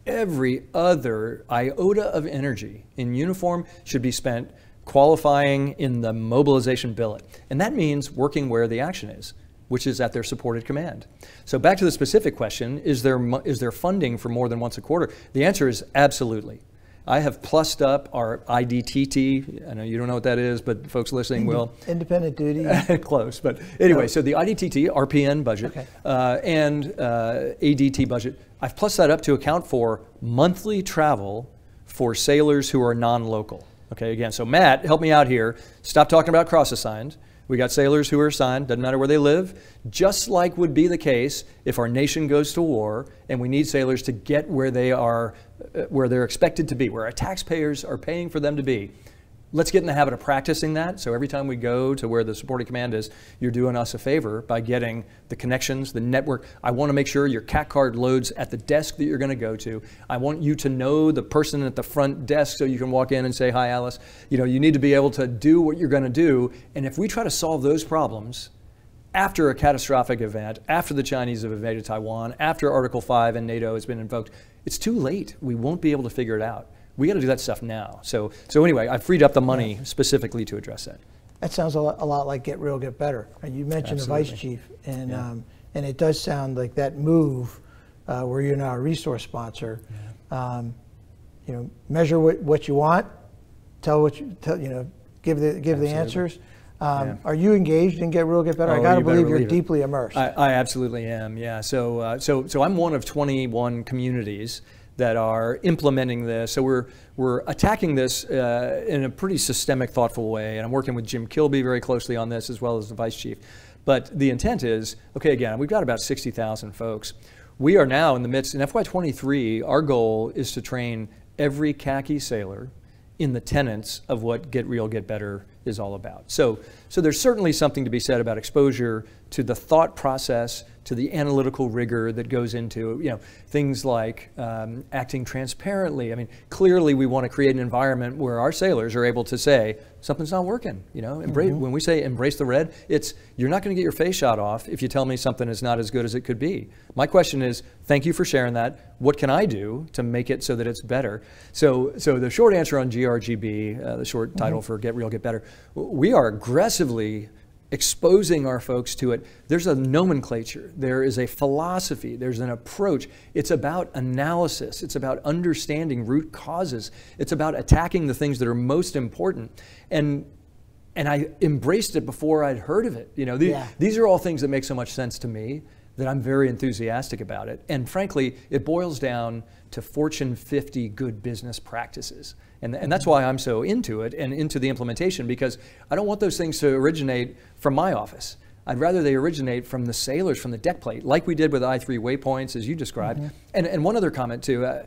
Every other iota of energy in uniform should be spent qualifying in the mobilization billet. And that means working where the action is, which is at their supported command. So back to the specific question, is there, is there funding for more than once a quarter? The answer is absolutely. I have plussed up our IDTT. I know you don't know what that is, but folks listening will. Independent duty. [LAUGHS] Close, but anyway, so the IDTT, RPN budget, Okay. uh, and uh, ADT budget, I've plussed that up to account for monthly travel for sailors who are non-local. Okay, again, so Matt, help me out here. Stop talking about cross-assigned. We got sailors who are assigned, doesn't matter where they live, just like would be the case if our nation goes to war and we need sailors to get where they are, uh, where they're expected to be, where our taxpayers are paying for them to be. Let's get in the habit of practicing that. So every time we go to where the supporting command is, you're doing us a favor by getting the connections, the network. I want to make sure your CAC card loads at the desk that you're going to go to. I want you to know the person at the front desk so you can walk in and say, Hi, Alice. You know, you need to be able to do what you're going to do. And if we try to solve those problems, after a catastrophic event, after the Chinese have invaded Taiwan, after Article 5 and NATO has been invoked, it's too late. We won't be able to figure it out. We got to do that stuff now. So, so anyway, I freed up the money specifically to address that. That sounds a lot, a lot like Get Real, Get Better. You mentioned the vice chief, and Yeah. um, and it does sound like that move, uh, where you're now a resource sponsor. Um, you know, measure what, what you want, tell what you tell. You know, give the give the answers. Um, Yeah. Are you engaged in Get Real, Get Better? I Oh, got to you believe you're it. deeply immersed. I, I absolutely am. Yeah. So, uh, so, so I'm one of 21 communities that are implementing this. So we're we're attacking this uh, in a pretty systemic, thoughtful way. And I'm working with Jim Kilby very closely on this, as well as the vice chief. But the intent is, okay, again, we've got about 60,000 folks. We are now in the midst in FY23. Our goal is to train every khaki sailor in the tenets of what Get Real, Get Better is all about. So, so there's certainly something to be said about exposure to the thought process, to the analytical rigor that goes into you know things like um, acting transparently. I mean, clearly we want to create an environment where our sailors are able to say something's not working. You know, embrace, when we say embrace the red, it's you're not going to get your face shot off if you tell me something is not as good as it could be. My question is, thank you for sharing that. What can I do to make it so that it's better? So, so the short answer on GRGB, uh, the short title for Get Real, Get Better, we are aggressively exposing our folks to it. There's a nomenclature, there is a philosophy, there's an approach. It's about analysis, it's about understanding root causes, it's about attacking the things that are most important. And and I embraced it before I'd heard of it. You know, the, Yeah. these are all things that make so much sense to me that I'm very enthusiastic about it. And frankly, it boils down to Fortune 50 good business practices. And, and that's why I'm so into it and into the implementation because I don't want those things to originate from my office. I'd rather they originate from the sailors, from the deck plate, like we did with I3 waypoints, as you described. And, and one other comment, too. Uh,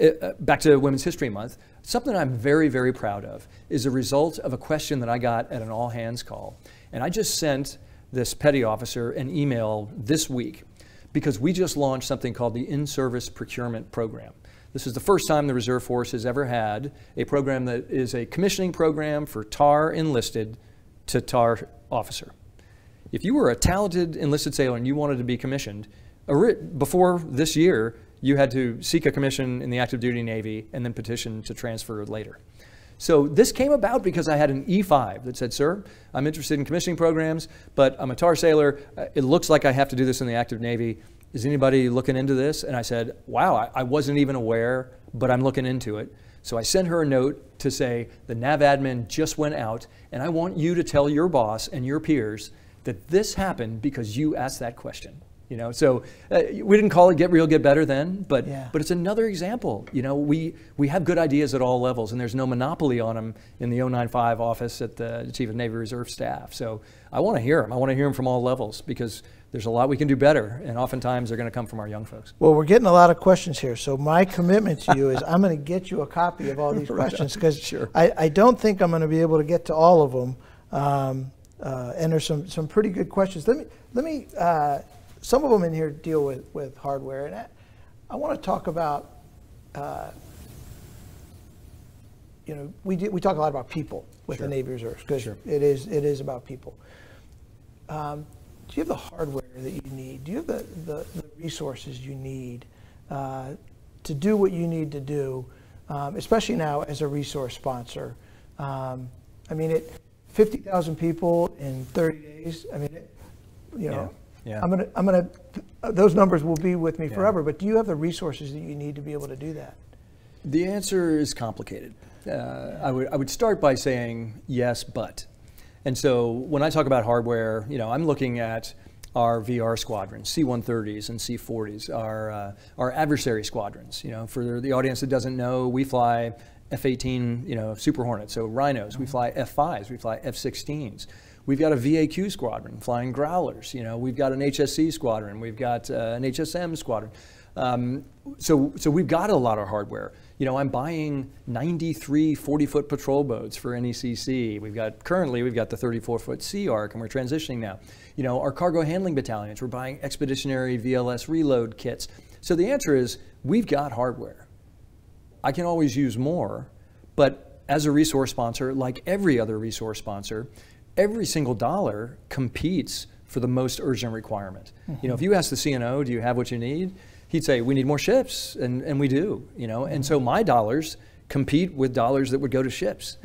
uh, back to Women's History Month, something I'm very, very proud of is a result of a question that I got at an all hands call. And I just sent this petty officer an email this week because we just launched something called the In Service Procurement Program. This is the first time the Reserve Force has ever had a program that is a commissioning program for TAR enlisted to TAR officer. If you were a talented enlisted sailor and you wanted to be commissioned, before this year, you had to seek a commission in the active duty Navy and then petition to transfer later. So this came about because I had an E5 that said, Sir, I'm interested in commissioning programs, but I'm a TAR sailor. Uh, It looks like I have to do this in the active Navy. Is anybody looking into this? And I said, Wow, I, I wasn't even aware, but I'm looking into it. So I sent her a note to say, The NAV admin just went out, and I want you to tell your boss and your peers that this happened because you asked that question. You know, so uh, we didn't call it "Get Real, Get Better" then, but Yeah. but it's another example. You know, we we have good ideas at all levels, and there's no monopoly on them in the 095 office at the Chief of Navy Reserve Staff. So I want to hear them. I want to hear them from all levels because there's a lot we can do better, and oftentimes they're going to come from our young folks. Well, we're getting a lot of questions here, so my commitment to you is I'm going to get you a copy of all these [LAUGHS] questions because Sure. I, I don't think I'm going to be able to get to all of them. Um, uh, and there's some, some pretty good questions. Let me let me uh, some of them in here deal with, with hardware, and I, I want to talk about. Uh, you know, we do, we talk a lot about people with the Navy Reserves because it is it is about people. Um, do you have the hardware that you need? Do you have the, the, the resources you need uh, to do what you need to do, um, especially now as a resource sponsor? Um, I mean, it 50,000 people in 30 days. I mean, it, you know, Yeah. I'm gonna I'm gonna those numbers will be with me Yeah. forever. But do you have the resources that you need to be able to do that? The answer is complicated. Uh, I, would, I would start by saying yes, but. And so when I talk about hardware, you know, I'm looking at our VR squadrons, C-130s and C-40s, our, uh, our adversary squadrons. You know, for the audience that doesn't know, we fly F-18, you know, Super Hornets, so Rhinos. We fly F-5s, we fly F-16s. We've got a VAQ squadron flying Growlers. You know, we've got an HSC squadron. We've got uh, an HSM squadron. Um, so, so we've got a lot of hardware. You know, I'm buying 93 40-foot patrol boats for NECC. We've got currently we've got the 34-foot Sea Ark, and we're transitioning now. You know, our cargo handling battalions. We're buying expeditionary VLS reload kits. So the answer is we've got hardware. I can always use more, but as a resource sponsor, like every other resource sponsor, every single dollar competes for the most urgent requirement. You know, if you ask the CNO, do you have what you need? He'd say, we need more ships, and, and we do, you know, and so my dollars compete with dollars that would go to ships.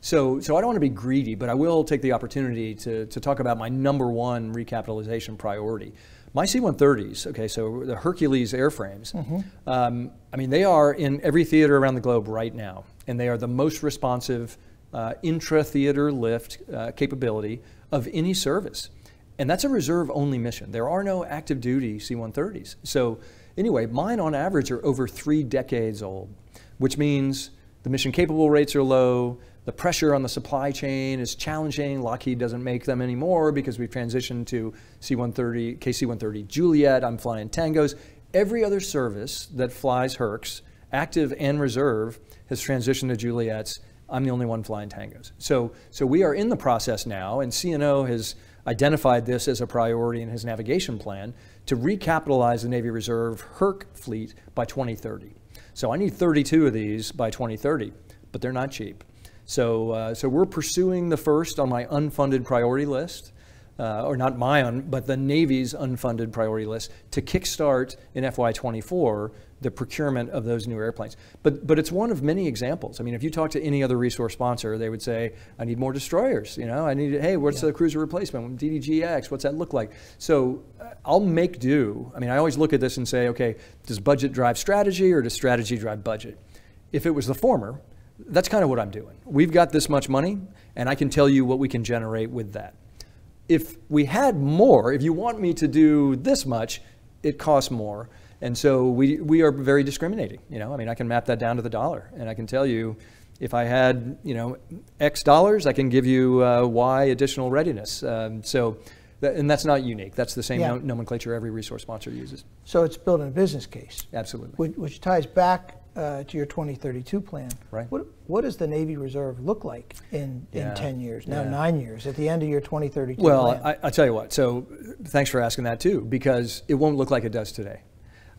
So, so I don't want to be greedy, but I will take the opportunity to, to talk about my number one recapitalization priority. My C-130s, okay, so the Hercules airframes, um, I mean, they are in every theater around the globe right now, and they are the most responsive uh, intra-theater lift uh, capability of any service. And that's a reserve-only mission. There are no active duty C-130s. So anyway, mine on average are over three decades old, which means the mission capable rates are low, the pressure on the supply chain is challenging. Lockheed doesn't make them anymore because we've transitioned to C-130, KC-130 Juliet. I'm flying Tangos. Every other service that flies Hercs, active and reserve, has transitioned to Juliets. I'm the only one flying Tangos. So, so we are in the process now, and CNO has identified this as a priority in his navigation plan to recapitalize the Navy Reserve Herc fleet by 2030. So I need 32 of these by 2030, but they're not cheap. So, uh, so we're pursuing the first on my unfunded priority list, uh, or not my, un, but the Navy's unfunded priority list to kickstart in FY24 the procurement of those new airplanes. But, but it's one of many examples. I mean, if you talk to any other resource sponsor, they would say, I need more destroyers. You know, I need, hey, what's the cruiser replacement? DDGX, what's that look like? So uh, I'll make do. I mean, I always look at this and say, okay, does budget drive strategy or does strategy drive budget? If it was the former, That's kind of what I'm doing. We've got this much money, and I can tell you what we can generate with that. If we had more, if you want me to do this much, it costs more. And so we, we are very discriminating. You know, I mean, I can map that down to the dollar, and I can tell you, if I had, you know, X dollars, I can give you uh, Y additional readiness. Um, so, that, and that's not unique. That's the same Yeah. no- nomenclature every resource sponsor uses. So it's building a business case, Absolutely. which, which ties back uh, to your 2032 plan. Right. What, what does the Navy Reserve look like in, Yeah. in 10 years, now Yeah. nine years, at the end of your 2032 Well, plan? Well, I, I tell you what. So, thanks for asking that too, because it won't look like it does today.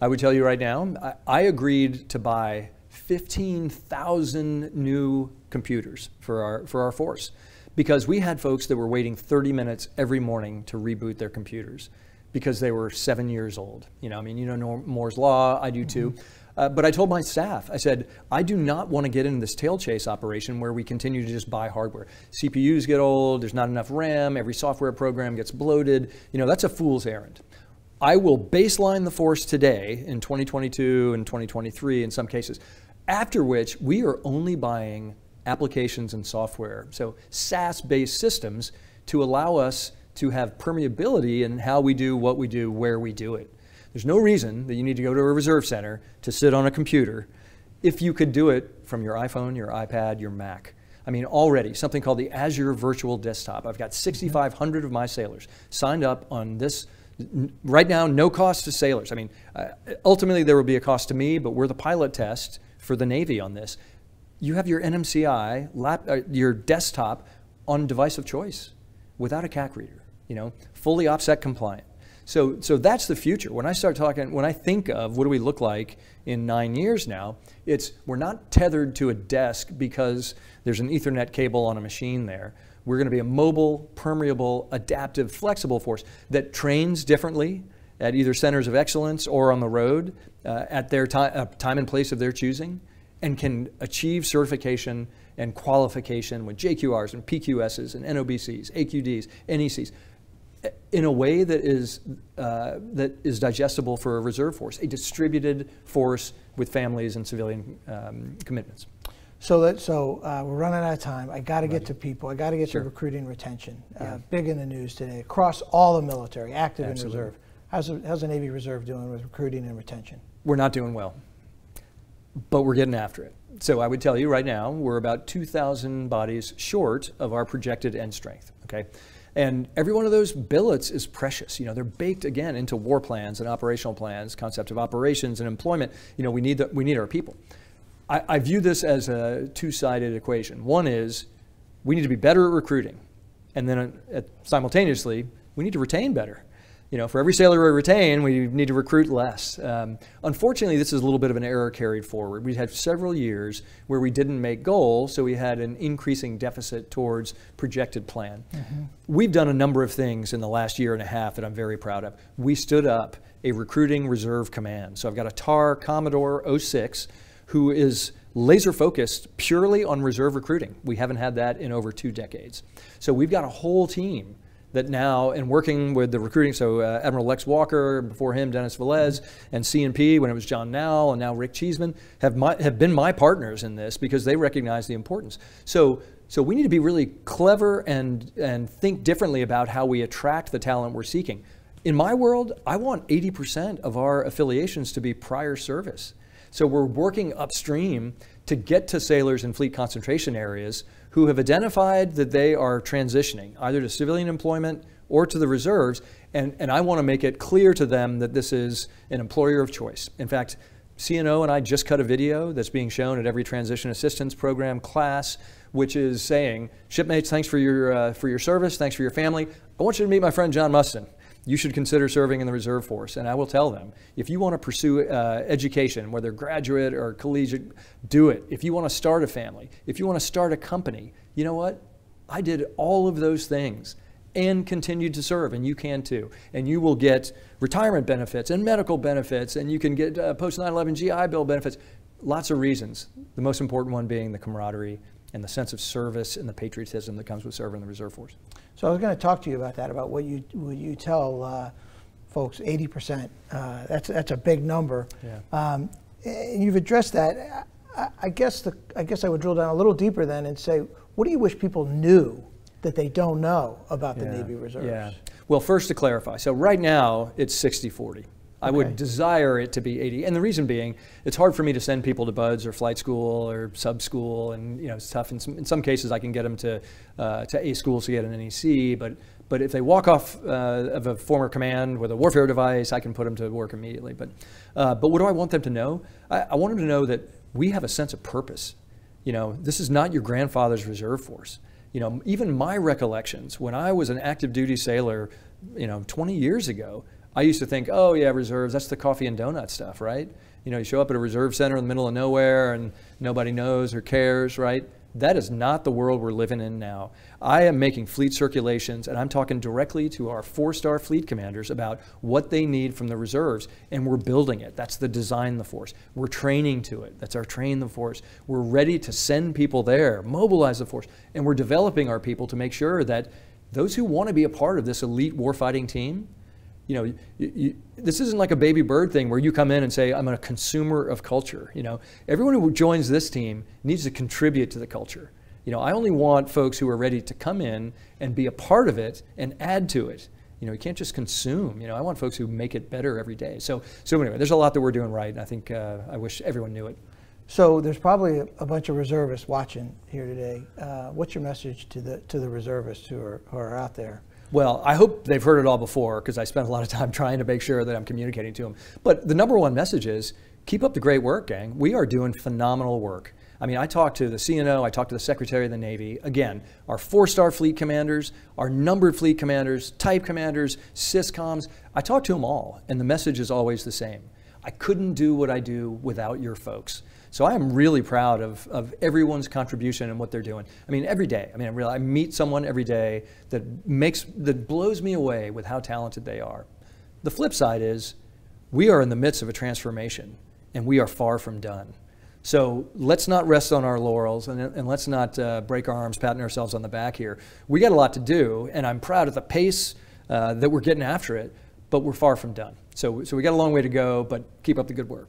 I would tell you right now. I, I agreed to buy 15,000 new computers for our for our force, because we had folks that were waiting 30 minutes every morning to reboot their computers, because they were seven years old. You know, I mean, you know Moore's law. I do too. Uh, but I told my staff, I said, I do not want to get into this tail chase operation where we continue to just buy hardware. CPUs get old, there's not enough RAM, every software program gets bloated. You know, that's a fool's errand. I will baseline the force today in 2022 and 2023 in some cases, after which we are only buying applications and software, so SaaS based systems to allow us to have permeability in how we do what we do, where we do it. There's no reason that you need to go to a reserve center to sit on a computer if you could do it from your iPhone, your iPad, your Mac. I mean, already something called the Azure Virtual Desktop. I've got mm-hmm. 6,500 of my sailors signed up on this. Right now, no cost to sailors. I mean, uh, ultimately there will be a cost to me, but we're the pilot test for the Navy on this. You have your NMCI, lap, uh, your desktop on device of choice without a CAC reader, you know, fully OPSEC compliant. So, so that's the future. When I start talking, when I think of what do we look like in nine years now, it's we're not tethered to a desk because there's an Ethernet cable on a machine there. We're going to be a mobile, permeable, adaptive, flexible force that trains differently at either centers of excellence or on the road uh, at their time, uh, time and place of their choosing, and can achieve certification and qualification with JQRs and PQSs and NOBCs, AQDs, NECs in a way that is uh, that is digestible for a reserve force, a distributed force with families and civilian um, commitments. So that so uh, we're running out of time. I got to get to people. I got to get to recruiting and retention. Uh, big in the news today across all the military, active Absolutely. and reserve. How's the, how's the Navy Reserve doing with recruiting and retention? We're not doing well, but we're getting after it. So I would tell you right now, we're about 2,000 bodies short of our projected end strength. Okay. And every one of those billets is precious. You know, they're baked again into war plans and operational plans, concept of operations and employment. You know, we need, the, we need our people. I, I view this as a two-sided equation. One is we need to be better at recruiting, and then uh, at, simultaneously we need to retain better. You know, for every sailor we retain, we need to recruit less. Um, unfortunately, this is a little bit of an error carried forward. We had several years where we didn't make goals, so we had an increasing deficit towards projected plan. We've done a number of things in the last year and a half that I'm very proud of. We stood up a recruiting reserve command. So I've got a TAR Commodore 06 who is laser focused purely on reserve recruiting. We haven't had that in over two decades. So we've got a whole team that now, and working with the recruiting, so uh, Admiral Lex Walker, before him Dennis Velez, and CNP when it was John Nowell, and now Rick Cheeseman, have, my, have been my partners in this because they recognize the importance. So, so we need to be really clever and, and think differently about how we attract the talent we're seeking. In my world, I want 80% of our affiliations to be prior service. So we're working upstream to get to sailors in fleet concentration areas who have identified that they are transitioning either to civilian employment or to the reserves. And, and I want to make it clear to them that this is an employer of choice. In fact, CNO and I just cut a video that's being shown at every transition assistance program class, which is saying, shipmates, thanks for your, uh, for your service, thanks for your family. I want you to meet my friend John Mustin you should consider serving in the reserve force. And I will tell them if you want to pursue uh, education, whether graduate or collegiate, do it. If you want to start a family, if you want to start a company, you know what? I did all of those things and continued to serve, and you can too. And you will get retirement benefits and medical benefits, and you can get uh, post 9 11 GI Bill benefits. Lots of reasons. The most important one being the camaraderie and the sense of service and the patriotism that comes with serving in the reserve force. So I was going to talk to you about that, about what you what you tell uh, folks, 80%. Uh, that's that's a big number. Yeah. Um, and you've addressed that. I, I guess the, I guess I would drill down a little deeper then and say, what do you wish people knew that they don't know about the Yeah, Navy Reserves? Yeah. Well, first to clarify, so right now it's 60 40. I Okay. would desire it to be 80. And the reason being, it's hard for me to send people to BUDS or flight school or sub school. And, you know, it's tough. In some, in some cases, I can get them to, uh, to A schools to get an NEC. But, but if they walk off uh, of a former command with a warfare device, I can put them to work immediately. But, uh, but what do I want them to know? I, I want them to know that we have a sense of purpose. You know, this is not your grandfather's reserve force. You know, even my recollections when I was an active duty sailor, you know, 20 years ago, I used to think, oh yeah, reserves, that's the coffee and donut stuff, right? You know, you show up at a reserve center in the middle of nowhere and nobody knows or cares, right? That is not the world we're living in now. I am making fleet circulations and I'm talking directly to our four star fleet commanders about what they need from the reserves, and we're building it. That's the design the force. We're training to it. That's our train the force. We're ready to send people there, mobilize the force, and we're developing our people to make sure that those who want to be a part of this elite warfighting team, you know, you, you, this isn't like a baby bird thing where you come in and say, I'm a consumer of culture. You know, everyone who joins this team needs to contribute to the culture. You know, I only want folks who are ready to come in and be a part of it and add to it. You know, you can't just consume. You know, I want folks who make it better every day. So, so anyway, there's a lot that we're doing right, and I think uh, I wish everyone knew it. So there's probably a, bunch of reservists watching here today. Uh, what's your message to the to the reservists who are who are out there? Well, I hope they've heard it all before because I spent a lot of time [LAUGHS] trying to make sure that I'm communicating to them. But the number one message is keep up the great work, gang. We are doing phenomenal work. I mean, I talked to the CNO, I talked to the Secretary of the Navy. Again, our four star fleet commanders, our numbered fleet commanders, type commanders, SysComs. I talked to them all, and the message is always the same. I couldn't do what I do without your folks. So I am really proud of, of everyone's contribution and what they're doing. I mean, every day. I mean, I, really, I meet someone every day that makes that blows me away with how talented they are. The flip side is, we are in the midst of a transformation, and we are far from done. So let's not rest on our laurels, and, and let's not uh, break our arms patting ourselves on the back here. We got a lot to do, and I'm proud of the pace uh, that we're getting after it, but we're far from done. So, so we got a long way to go, but keep up the good work.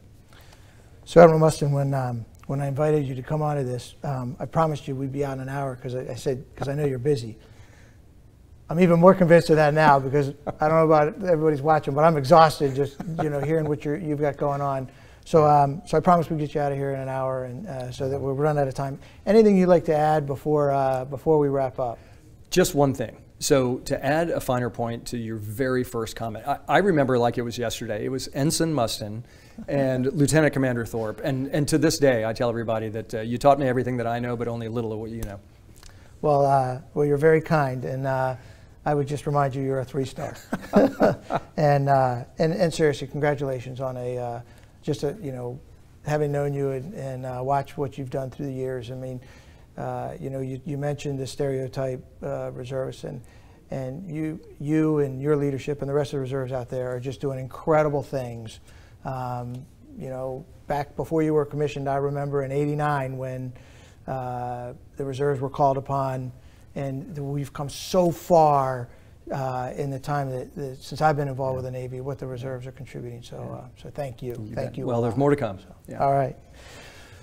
So Admiral Mustin, when um, when I invited you to come onto this, um, I promised you we'd be out an hour because I, I said because I know you're busy. I'm even more convinced of that now because I don't know about everybody's watching, but I'm exhausted just you know hearing what you're, you've got going on. So um, so I promised we'd get you out of here in an hour, and uh, so that we'll run out of time. Anything you'd like to add before uh, before we wrap up? Just one thing. So to add a finer point to your very first comment, I, I remember like it was yesterday. It was Ensign Mustin and Lieutenant Commander Thorp, and and to this day, I tell everybody that uh, you taught me everything that I know, but only a little of what you know. Well, uh, well, you're very kind, and uh, I would just remind you you're a three star. [LAUGHS] and, uh, and and seriously, congratulations on a uh, just a you know having known you and, and uh, watched what you've done through the years. I mean, you know, you, you mentioned the stereotype reservists, and and you you and your leadership and the rest of the reserves out there are just doing incredible things. Um, you know, back before you were commissioned, I remember in '89 when uh, the reserves were called upon, and we've come so far uh, in the time that, that since I've been involved with the Navy, what the reserves are contributing. So, uh, so thank you, thank you. Well, there's more to come. Yeah. All right.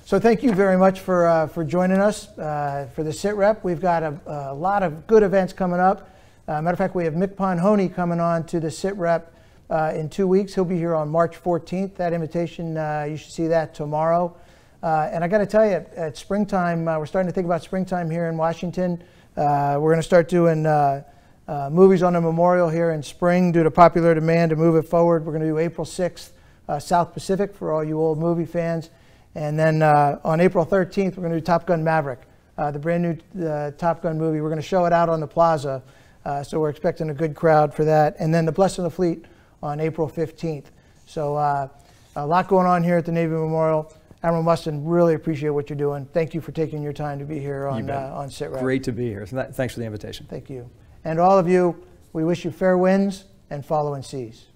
So thank you very much for uh, for joining us uh, for the sit rep. We've got a, a lot of good events coming up. Uh, matter of fact, we have Mick Ponhoney coming on to the sit rep uh, in two weeks. He'll be here on March 14th. That invitation, uh, you should see that tomorrow. Uh, and I got to tell you, at springtime, uh, we're starting to think about springtime here in Washington. Uh, we're going to start doing uh, movies on the memorial here in spring due to popular demand to move it forward. We're going to do April 6th, uh, South Pacific for all you old movie fans. And then on April 13th, we're going to do Top Gun Maverick, the brand new Top Gun movie. We're going to show it out on the plaza. So we're expecting a good crowd for that. And then the Blessing of the Fleet on April 15th. So uh, a lot going on here at the Navy Memorial. Admiral Mustin, really appreciate what you're doing. Thank you for taking your time to be here on, uh, on SITREP. Great to be here. Thanks for the invitation. Thank you. And all of you, we wish you fair winds and following seas.